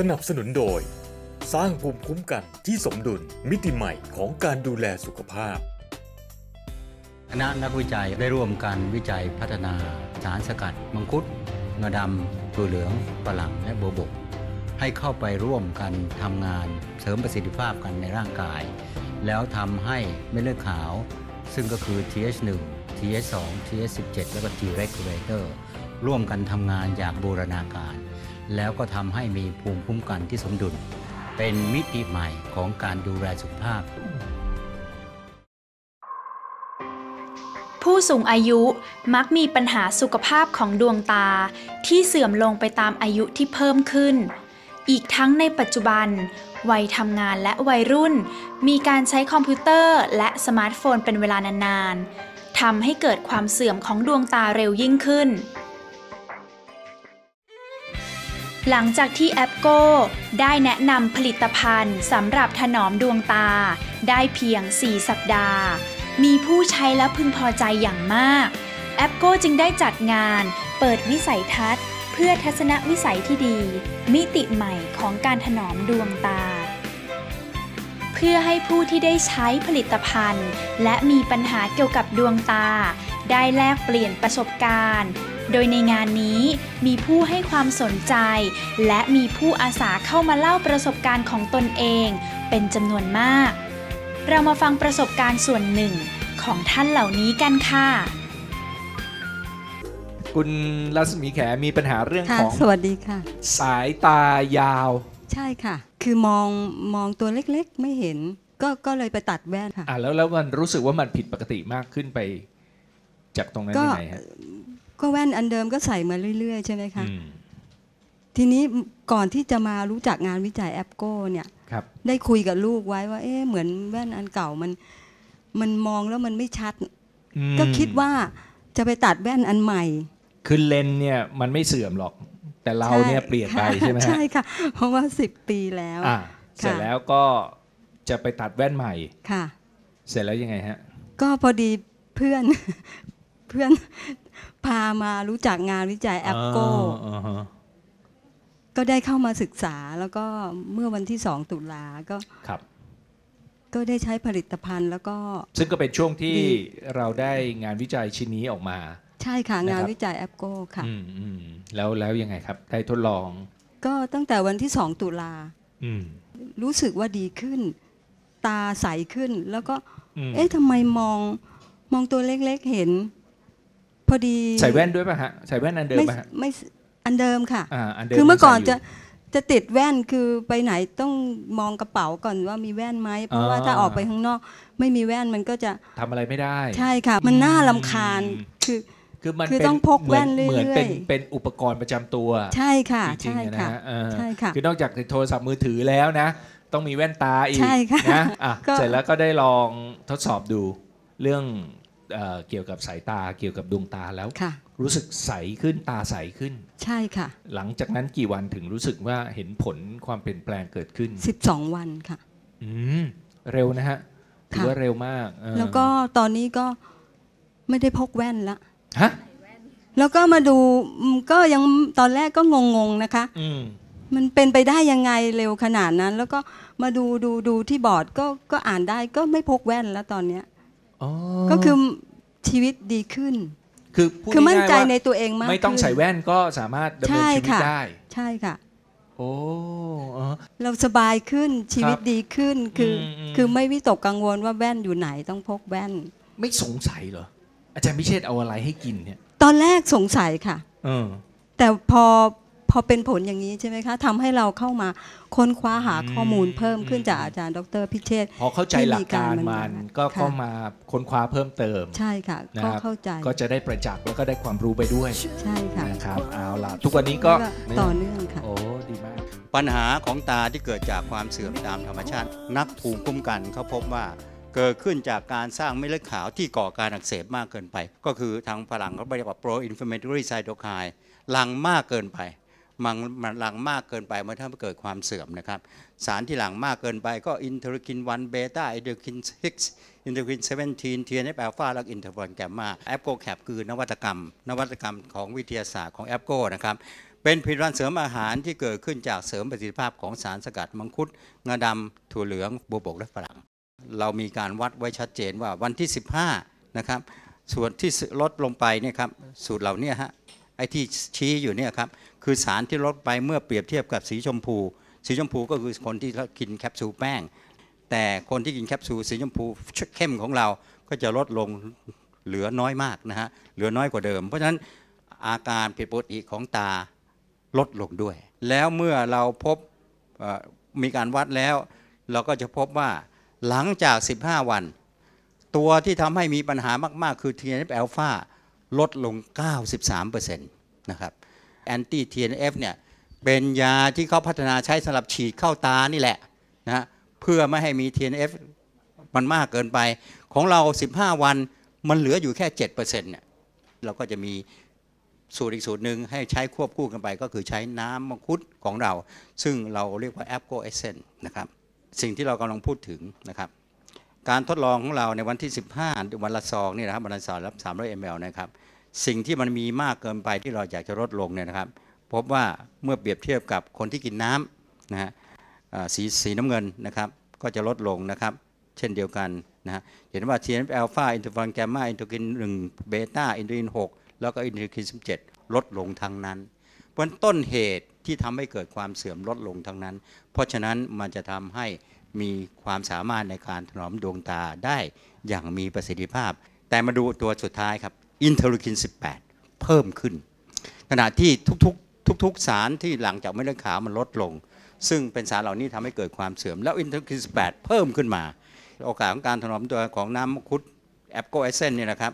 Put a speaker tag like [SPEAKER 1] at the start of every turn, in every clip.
[SPEAKER 1] สนับสนุนโดย สร้างภูมิคุ้มกันที่สมดุลมิติใหม่ของการดูแลสุขภาพ
[SPEAKER 2] คณะนักวิจัยได้ร่วมกันวิจัยพัฒนาสารสกัด มังคุดงาดำตัวเหลืองฝรั่งและโบวบก ให้เข้าไปร่วมกันทำงานเสริมประสิทธิภาพกันในร่างกาย แล้วทำให้เม็ดเลือดขาว ซึ่งก็คือ TH1 TH2 TH17 และก็ T regulator ร่วมกันทำงานอย่างบูรณาการ แล้วก็ทำให้มีภูมิคุ้มกันที่สมดุล เป็นมิติใหม่ของการดูแลสุขภาพ
[SPEAKER 3] ผู้สูงอายุมักมีปัญหาสุขภาพของดวงตา ที่เสื่อมลงไปตามอายุที่เพิ่มขึ้น อีกทั้งในปัจจุบัน วัยทำงานและวัยรุ่น มีการใช้คอมพิวเตอร์ และสมาร์ทโฟนเป็นเวลานานๆทำให้เกิดความเสื่อมของดวงตาเร็วยิ่งขึ้น หลังจากที่แอปโก้ได้แนะนำผลิตภัณฑ์สำหรับถนอมดวงตา ได้เพียง 4 สัปดาห์ มีผู้ใช้และพึงพอใจอย่างมาก แอปโก้จึงได้จัดงาน เปิดวิสัยทัศน์ เพื่อทัศนวิสัยที่ดี มิติใหม่ของการถนอมดวงตา เพื่อให้ผู้ที่ได้ใช้ผลิตภัณฑ์ และมีปัญหาเกี่ยวกับดวงตา ได้แลกเปลี่ยนประสบการณ์ โดยในงานนี้มีผู้ให้ความสนใจ และมีผู้อาสาเข้ามาเล่าประสบการณ์ของตนเอง เป็นจำนวนมาก เรามาฟังประสบการณ์ส่วนหนึ่งของท่านเหล่านี้กันค่ะ
[SPEAKER 4] คุณรัศมีแขมีปัญหาเรื่อง
[SPEAKER 5] ค่ะ
[SPEAKER 4] ของ
[SPEAKER 5] สวัสดีค่ะ
[SPEAKER 4] สายตายาว
[SPEAKER 5] ใช่ค่ะ คือมองมองตัวเล็กๆไม่เห็น ก็ก็เลยไปตัดแว่นค่ะ
[SPEAKER 4] อะแล้วแล้วมันรู้สึกว่ามันผิดปกติมากขึ้นไป จากตรงนั้น
[SPEAKER 5] ก็
[SPEAKER 4] ยังไงฮะ
[SPEAKER 5] ก็แว่นอันเดิมก็ใส่มาเรื่อย ๆ ใช่ไหมคะ
[SPEAKER 4] อืม
[SPEAKER 5] ทีนี้ก่อนที่จะมารู้จักงานวิจัยแอปโก้เนี่ย
[SPEAKER 4] ครับ
[SPEAKER 5] ได้คุยกับลูกไว้ว่า เอ๊ะเหมือนแว่นอันเก่ามัน มันมองแล้วมันไม่ชัด
[SPEAKER 4] อืม
[SPEAKER 5] ก็คิดว่าจะไปตัดแว่นอันใหม่
[SPEAKER 4] คือเลนส์เนี่ยมันไม่เสื่อมหรอก แต่เราเนี่ยเปลี่ยนไป
[SPEAKER 5] ค่ะ
[SPEAKER 4] ใช่ไหมฮะ
[SPEAKER 5] ใช่ค่ะ เพราะว่าสิบปีแล้ว
[SPEAKER 4] อะเสร็จแล้วก็จะไปตัดแว่นใหม่
[SPEAKER 5] ค่ะ
[SPEAKER 4] เสร็จแล้วยังไงฮะ
[SPEAKER 5] ก็พอดีเพื่อนเพื่อน พามารู้จักงานวิจัยแอปโก้
[SPEAKER 4] อ่าฮะ
[SPEAKER 5] ก็ได้เข้ามาศึกษาแล้วก็เมื่อวันที่สองตุลาก็
[SPEAKER 4] ครับ
[SPEAKER 5] ก็ได้ใช้ผลิตภัณฑ์แล้วก็
[SPEAKER 4] ซึ่งก็เป็นช่วงที่
[SPEAKER 5] ดี
[SPEAKER 4] เราได้งานวิจัยชิ้นนี้ออกมา
[SPEAKER 5] ใช่ค่ะ
[SPEAKER 4] นะครับ
[SPEAKER 5] งานวิจัยแอปโก้ค่ะ
[SPEAKER 4] อืมอืมแล้วแล้วยังไงครับ ได้ทดลอง
[SPEAKER 5] ก็ตั้งแต่วันที่สองตุลา
[SPEAKER 4] อืม
[SPEAKER 5] รู้สึกว่าดีขึ้น ตาใสขึ้นแล้วก็
[SPEAKER 4] อืม
[SPEAKER 5] เอ๊ะทำไมมองมองตัวเล็กๆเห็น พอดี
[SPEAKER 4] ใส่แว่นด้วยป่ะฮะใส่แว่นอันเดิม
[SPEAKER 5] ไม่
[SPEAKER 4] ป่ะฮะ
[SPEAKER 5] ไม่อันเดิมค่ะ
[SPEAKER 4] อ่าอันเดิม
[SPEAKER 5] คือเมื่อก่อน
[SPEAKER 4] ยังใส่
[SPEAKER 5] จะ
[SPEAKER 4] ยู่
[SPEAKER 5] จะติดแว่นคือไปไหนต้องมองกระเป๋าก่อนว่ามีแว่นไหมเพราะว่า
[SPEAKER 4] อ่า
[SPEAKER 5] ถ้าออกไปข้างนอก ไม่มีแว่นมันก็จะ
[SPEAKER 4] ทำอะไรไม่ได้
[SPEAKER 5] ใช่ค่ะ มันน่าลำคาญ
[SPEAKER 4] อืม
[SPEAKER 5] คือ
[SPEAKER 4] คือมัน
[SPEAKER 5] คือ
[SPEAKER 4] เป็น
[SPEAKER 5] ต้องพกแว่น
[SPEAKER 4] เหมือน
[SPEAKER 5] เรื่อยๆ
[SPEAKER 4] เป็นเป็นอุปกรณ์ประจำตัว
[SPEAKER 5] ใช่ค่ะ
[SPEAKER 4] จริง
[SPEAKER 5] ใช่
[SPEAKER 4] ๆนะ
[SPEAKER 5] ค่ะ
[SPEAKER 4] ฮะเออ
[SPEAKER 5] ใช่ค่ะ
[SPEAKER 4] คือนอกจากโทรศัพท์มือถือแล้วนะ ต้องมีแว่นตาอีก
[SPEAKER 5] ใช่ค่ะ
[SPEAKER 4] นะอะ
[SPEAKER 5] ก็
[SPEAKER 4] เสร็จแล้วก็ได้ลองทดสอบดูเรื่อง เอ่อเกี่ยวกับสายตาเกี่ยวกับดวงตาแล้ว
[SPEAKER 5] ค่ะ
[SPEAKER 4] รู้สึกใสขึ้นตาใสขึ้น
[SPEAKER 5] ใช่ค่ะ
[SPEAKER 4] หลังจากนั้นกี่วันถึงรู้สึกว่าเห็นผลความเปลี่ยนแปลงเกิดขึ้น
[SPEAKER 5] 12 วันค่ะ
[SPEAKER 4] อืมเร็วนะฮะถือ
[SPEAKER 5] ค่ะ
[SPEAKER 4] ว่าเร็วมากเออ
[SPEAKER 5] แล้วก็ตอนนี้ก็ไม่ได้พกแว่นละ
[SPEAKER 4] ฮะ
[SPEAKER 5] แล้วก็มาดูอืมก็ยังตอนแรกก็งงๆนะคะ
[SPEAKER 4] อืม
[SPEAKER 5] มันเป็นไปได้ยังไงเร็วขนาดนั้น แล้วก็มาดูดูดูที่บอร์ดก็ก็อ่านได้ก็ไม่พกแว่นแล้วตอนเนี้ย
[SPEAKER 4] อ๋อ
[SPEAKER 5] ก็คือชีวิตดีขึ้น
[SPEAKER 4] คือพูด
[SPEAKER 5] คือมั่นใจ
[SPEAKER 4] ง่ายๆว่า
[SPEAKER 5] ในตัวเองมาก
[SPEAKER 4] ไม่ต้อง
[SPEAKER 5] ขึ้น
[SPEAKER 4] ใส่แว่นก็สามารถดำเนิน
[SPEAKER 5] ใช่
[SPEAKER 4] ชีวิต
[SPEAKER 5] ค่ะ
[SPEAKER 4] ได้
[SPEAKER 5] ใช่ค่ะ
[SPEAKER 4] โอ้เออ
[SPEAKER 5] เราสบายขึ้นชีวิตดีขึ้นคืออ
[SPEAKER 4] มอืม
[SPEAKER 5] คือไม่วิตกกังวลว่าแว่นอยู่ไหนต้องพกแว่น
[SPEAKER 4] ไม่สงสัยเหรออาจารย์พิเชษเอาอะไรให้กินเนี่ย
[SPEAKER 5] ตอนแรกสงสัยค่ะ
[SPEAKER 4] เออ
[SPEAKER 5] แต่พอ พอเป็นผลอย่างนี้ใช่ไหมคะทำให้เราเข้ามาค้นคว้าหาข้อมูลเพิ่มขึ้น
[SPEAKER 4] อืม
[SPEAKER 5] จากอาจารย์ดรพิเชษฐ์
[SPEAKER 4] พอเข้าใจหลักการ
[SPEAKER 5] ที่มีการ
[SPEAKER 4] มัน
[SPEAKER 5] บรรยาย
[SPEAKER 4] ก็
[SPEAKER 5] ค่ะ
[SPEAKER 4] ก็มาค้นคว้าเพิ่มเติม
[SPEAKER 5] ใช่ค่ะ
[SPEAKER 4] นะ
[SPEAKER 5] ก็
[SPEAKER 4] ครับ
[SPEAKER 5] เข้าใจ
[SPEAKER 4] ก็จะได้ประจักษ์แล้วก็ได้ความรู้ไปด้วย
[SPEAKER 5] ใช่ค่ะ
[SPEAKER 4] นะครับเอาล่ะทุกวันนี้ก็
[SPEAKER 5] แล้วต่อเนื่องค่ะ
[SPEAKER 4] โอ้ดีมาก
[SPEAKER 2] ปัญหาของตาที่เกิดจากความเสื่อมตามธรรมชาติ นักภูมิคุ้มกันเขาพบว่าเกิดขึ้นจากการสร้างเม็ดเลือดขาวที่ก่อการอักเสบมากเกินไป ก็คือทางฝรั่งเขาเรียกว่า pro inflammatory cytokine หลังมากเกินไป มันหลังมากเกินไปมันทำให้เกิดความเสื่อมนะครับ สารที่หลังมากเกินไปก็อินเทอร์คิน1เบต้าอินเทอร์คิน6อินเทอร์คิน17 TNF อัลฟาและอินเทอร์ฟอนแกมมาแอปโกแคปคือนวัตกรรม นวัตกรรมของวิทยาศาสตร์ของ APCO นะครับเป็นผลิตภัณฑ์เสริมอาหารที่เกิดขึ้นจากเสริมประสิทธิภาพของสารสกัดมังคุดงาดำถั่วเหลืองบัวบกและฝรั่งเรามีการวัดไว้ชัดเจนว่าวันที่ 15 นะครับ ส่วนที่ลดลงไปเนี่ยครับ สูตรเหล่านี้ฮะ ไอ้ที่ชี้อยู่เนี่ยครับคือสารที่ลดไปเมื่อเปรียบเทียบกับสีชมพู สีชมพูก็คือคนที่กินแคปซูลแป้ง แต่คนที่กินแคปซูลสีชมพูเข้มของเราก็จะลดลงเหลือน้อยมากนะฮะเหลือน้อยกว่าเดิม เพราะฉะนั้นอาการผิดปกติของตาลดลงด้วย แล้วเมื่อเราพบมีการวัดแล้ว เราก็จะพบว่าหลังจาก 15 วัน ตัวที่ทำให้มีปัญหามาก ๆ คือ TNF อ l p h a ลดลง 93%นะครับแอนตี้ TNF เนี่ยเป็นยาที่เขาพัฒนาใช้สำหรับฉีดเข้าตานี่แหละนะเพื่อไม่ให้มี TNF มันมากเกินไป ของเรา 15 วันมันเหลืออยู่แค่ 7%เนี่ยเราก็จะมีสูตรอีกสูตรหนึ่งให้ใช้ควบคู่กันไป ก็คือใช้น้ำมังคุดของเรา ซึ่งเราเรียกว่า a p c o e s s e n c e นะครับสิ่งที่เรากำลังพูดถึงนะครับ การทดลองของเราในวันที่ 15 วันละซองนี่นะครับวันละซองรับ 300 ml นะครับสิ่งที่มันมีมากเกินไปที่เราอยากจะลดลงเนี่ยนะครับ พบว่าเมื่อเปรียบเทียบกับคนที่กินน้ำนะฮะสีสีน้ำเงินนะครับก็จะลดลงนะครับ เช่นเดียวกันนะฮะเห็นว่า TNF alpha interferon gamma interleukin 1 beta interleukin 6แล้วก็ interleukin 17 ลดลงทั้งนั้นเพราะฉะนั้นต้นเหตุที่ทำให้เกิดความเสื่อมลดลงทั้งนั้น เพราะฉะนั้นมันจะทำให้ มีความสามารถในการถนอมดวงตาได้อย่างมีประสิทธิภาพ แต่มาดูตัวสุดท้ายครับ interleukin 18 เพิ่มขึ้น ขณะที่ทุกๆทุกๆสารที่หลั่งจากเม็ดเลือดขาวมันลดลง ซึ่งเป็นสารเหล่านี้ทำให้เกิดความเสื่อม แล้ว interleukin 18 เพิ่มขึ้นมา โอกาสของการถนอมตัวของน้ำมังคุด APCO Essence เนี่ยนะครับ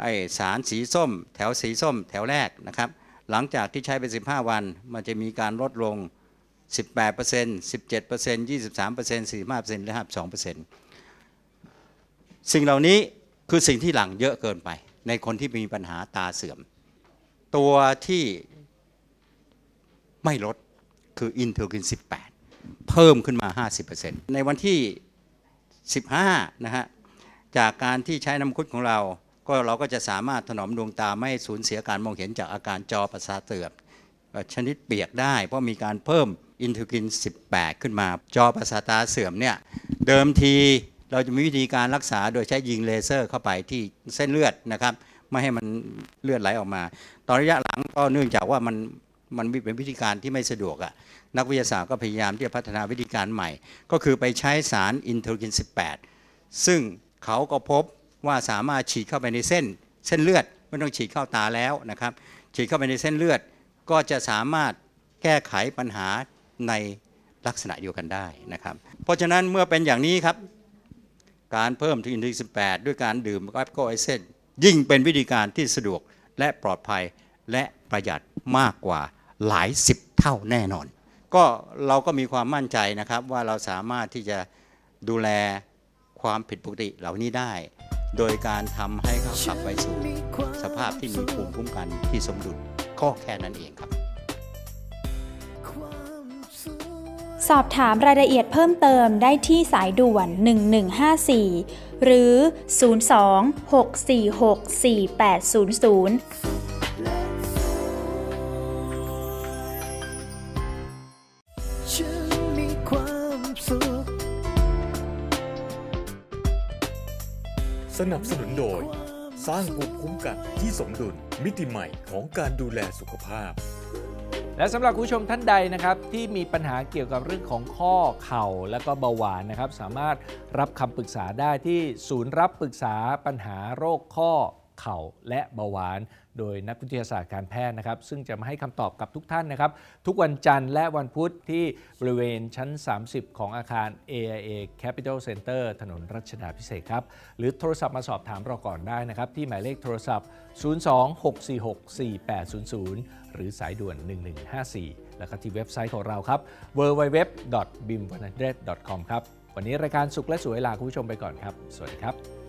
[SPEAKER 2] ไอสารสีส้ม แถวสีส้ม แถวแรกนะครับหลังจากที่ใช้ไป 15 วัน มันจะมีการลดลง 18% 17% 23% 45%และ52%สิ่งเหล่านี้คือสิ่งที่หลั่งเยอะเกินไป ในคนที่มีปัญหาตาเสื่อม ตัวที่ไม่ลดคือ interleukin 18 เพิ่มขึ้นมา 50%ในวันที่ 15 นะฮะ จากการที่ใช้น้ำมังคุดของเรา ก็เราก็จะสามารถถนอมดวงตาไม่สูญเสียการมองเห็นจากอาการจอประสาทเสื่อมชนิดเปียกได้ เพราะมีการเพิ่ม interleukin 18 ขึ้นมา จอประสาทตาเสื่อมเนี่ยเดิมทีเราจะมีวิธีการรักษาโดยใช้ยิงเลเซอร์เข้าไปที่เส้นเลือดนะครับ ไม่ให้มันเลือดไหลออกมา ตอนระยะหลังก็เนื่องจากว่ามันมันเป็นวิธีการที่ไม่สะดวกอะนักวิทยาศาสตร์ก็พยายามที่จะพัฒนาวิธีการใหม่ ก็คือไปใช้สาร interleukin 18 ซึ่งเขาก็พบว่าสามารถฉีดเข้าไปในเส้น เส้นเลือดไม่ต้องฉีดเข้าตาแล้วนะครับ ฉีดเข้าไปในเส้นเลือดก็จะสามารถแก้ไขปัญหา ในลักษณะเดียวกันได้นะครับ เพราะฉะนั้นเมื่อเป็นอย่างนี้ครับ การเพิ่มที่อินทรีย์18 ด้วยการดื่มแอปโกไอเซนยิ่งเป็นวิธีการที่สะดวกและปลอดภัยและประหยัดมากกว่าหลายสิบเท่าแน่นอน ก็เราก็มีความมั่นใจนะครับว่าเราสามารถที่จะดูแลความผิดปกติเหล่านี้ได้ โดยการทำให้เขากลับไปสู่สภาพที่มีภูมิคุ้มกันที่สมดุลก็แค่นั้นเองครับ
[SPEAKER 3] สอบถามรายละเอียดเพิ่มเติมได้ที่สายด่วน 1154 หรือ 02-646-4800
[SPEAKER 6] ฉันมีความสุข
[SPEAKER 1] สนับสนุนโดย สร้างภูมิคุ้มกันที่สมดุลมิติใหม่ของการดูแลสุขภาพ
[SPEAKER 4] และสำหรับคุณผู้ชมท่านใดนะครับที่มีปัญหาเกี่ยวกับเรื่องของข้อเข่าและก็เบาหวานนะครับ สามารถรับคำปรึกษาได้ที่ศูนย์รับปรึกษาปัญหาโรคข้อ เข่าและเบาหวาน โดยนักวิทยาศาสตร์การแพทย์นะครับ ซึ่งจะมาให้คำตอบกับทุกท่านนะครับ ทุกวันจันทร์และวันพุธที่บริเวณชั้น 30 ของอาคาร AIA Capital Center ถนนรัชดาพิเศษครับ หรือโทรศัพท์มาสอบถามเราก่อนได้นะครับ ที่หมายเลขโทรศัพท์ 026464800 หรือสายด่วน 1154แล้วก็ที่เว็บไซต์ของเราครับ www.bim100.com ครับ วันนี้รายการสุขและสวยลาคุณผู้ชมไปก่อนครับ สวัสดีครับ